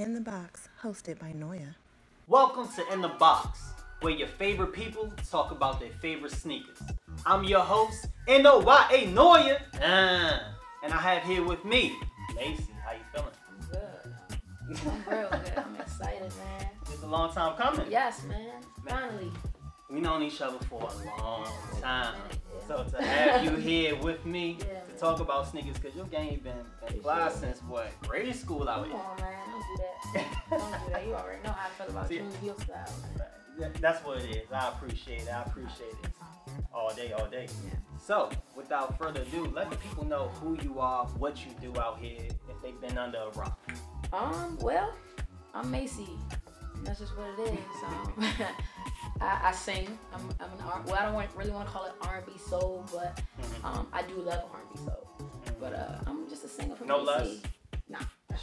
In the Box, hosted by Noya. Welcome to In the Box, where your favorite people talk about their favorite sneakers. I'm your host, N-O-Y-A Noya, uh, and I have here with me, Maycee. How you feeling? I'm good. I'm real good. I'm excited, man. It's a long time coming. Yes, man. Finally. We known each other for a long time. So to have you here with me Yeah, to man. talk about sneakers, cause your game been, been fly since what grade school out Come here. on, man. Do that. Don't do that. You already know how I feel about See- Heel style. That's what it is. I appreciate it. I appreciate it all day, all day. Yeah. So, without further ado, let the people know who you are, what you do out here, if they've been under a rock. Um, well, I'm Maycee. That's just what it is. Um, I, I sing. I'm, I'm an R. Well, I don't want, really want to call it R&B soul, but Mhm. um, I do love R&B soul. But uh, I'm just a singer from No DC. less?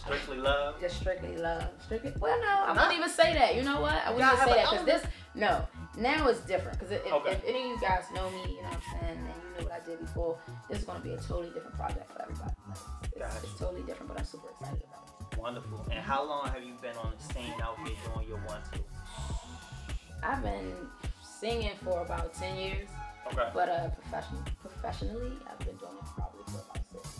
Strictly love. Just strictly love. Strictly. Well, no, I wouldn't even say that. You know what? I wouldn't even say that because this. No, now it's different. Because if, Okay. if any of you guys know me, you know what I'm saying, and you know what I did before, this is going to be a totally different project for everybody. Like, it's, Gotcha. it's totally different, but I'm super excited about it. Wonderful. And how long have you been on the scene out here doing your one two? I've been singing for about 10 years, Okay. but uh, profession, professionally, I've been doing it probably for about six.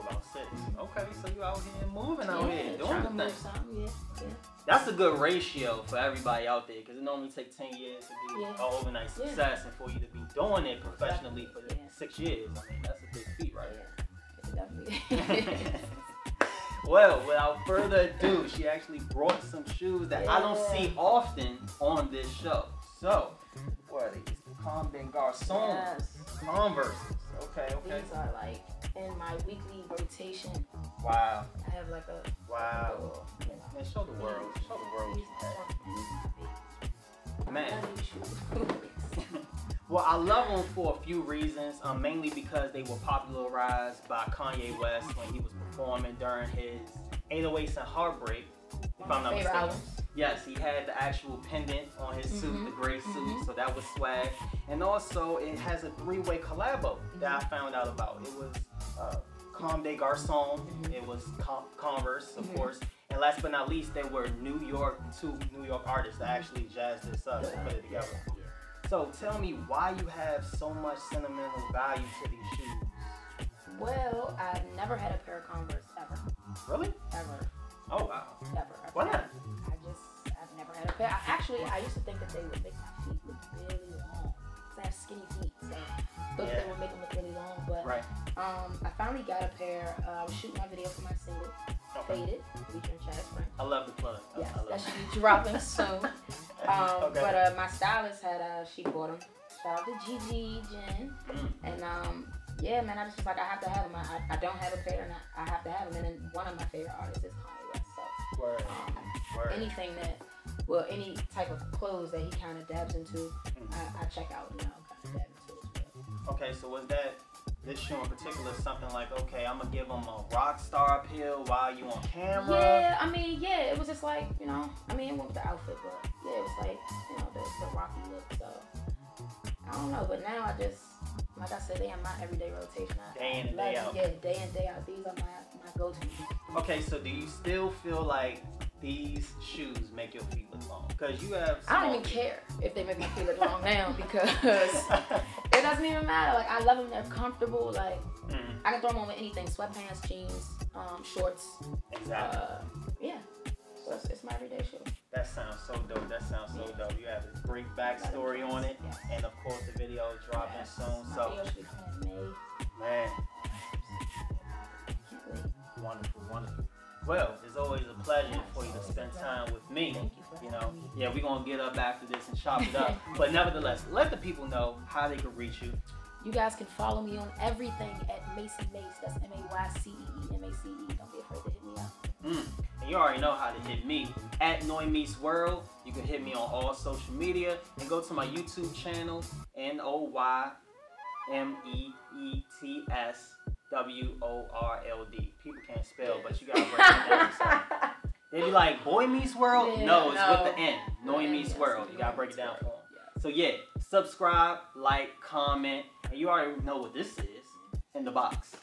About six. Okay, so you out here moving out yeah, here, doing trying the to move thing. something. Yeah, yeah. That's a good ratio for everybody out there because it normally takes 10 years to be Yeah. an overnight success and for you to be doing it professionally for six years. I mean, that's a big feat, right? Yeah, well, without further ado, she actually brought some shoes that I don't see often on this show. So, what are these? Comme des Garçons yes. Converses. Okay, okay. These are like in my weekly rotation. Wow, I have like a wow. little, you know, Man, show the world. Show the world these what you are- Man. I love these shoes. had. Well, I love them for a few reasons. Um, mainly because they were popularized by Kanye West when he was performing during his 808s and Heartbreak. If I'm of not mistaken. albums. Yes, he had the actual pendant on his suit, The gray suit, so that was swag. And also, it has a three-way collabo that I found out about. It was uh, Comme des Garçons, Mhm. it was Converse, of Mhm. course, and last but not least, there were New York, two New York artists that actually jazzed this up and put it together. So tell me why you have so much sentimental value to these shoes. Well, I've never had a pair of Converse ever, Really? ever, Oh wow. ever. Why not? I just, I've never had a pair. I, actually, I used to think that they would make my really long. 'Cause I have skinny feet, so thought Yeah. would make them look really long. But Right. um, I finally got a pair. Uh, I was shooting my video for my single, Okay. Faded, featuring Chaz Frank. I love the plug. I- Yes, I love that should be dropping soon. Um, Okay. But uh, my stylist had uh, she bought them. Shout out to Gigi Jen. Mm. And um, yeah, man, I just was like, I have to have them. I, I don't have a pair, and I, I have to have them. And then one of my favorite artists is Kanye West. So Word. um, Word. anything that, well, any type of clothes that he kind of dabs into, Mm. I, I check out and I'll kind of dab into as well. Okay, so was that this shoe in particular something like, okay, I'm gonna give them a rock star appeal while you on camera? Yeah, I mean, yeah, it was just like, you know, I mean, it went with the outfit, but yeah, it was like, you know, the, the rocky look. So I don't know, but now I just, like I said, they are my everyday rotation. I, Day in and day out. Yeah, day in, day out. These are my, my go-to. Okay, so do you still feel like these shoes make your feet look long? Because you have. I don't even care if they make my feet look long now because it doesn't even matter. Like, I love them. They're comfortable. Like, Mhm, I can throw them on with anything sweatpants, jeans, um, shorts. exactly. Uh, yeah. So it's, it's my everyday shoe. that sounds so dope. That sounds so yeah. dope. You have a great backstory on it, Yes. and of course the video is dropping Yes. soon. My So, video be May. man, Can't wait. wonderful, wonderful. Well, it's always a pleasure for you to spend time with me. You know, yeah, we're gonna get up after this and chop it up. but nevertheless, let the people know how they can reach you. You guys can follow me on everything at Maycee Mace. That's M A Y C E E M A C E. Don't be afraid to hit me up. Mm. And you already know how to hit me at Noy Meets World. You can hit me on all social media and go to my YouTube channel, N O Y M E E T S W O R L D. People can't spell, but you gotta break it down. So they be like, Boy Meets World? Yeah, no, it's no. with the N. Noy Yeah, Meets yes, World. You gotta break it down for them. Yes. So yeah, subscribe, like, comment, and you already know what this is in the box.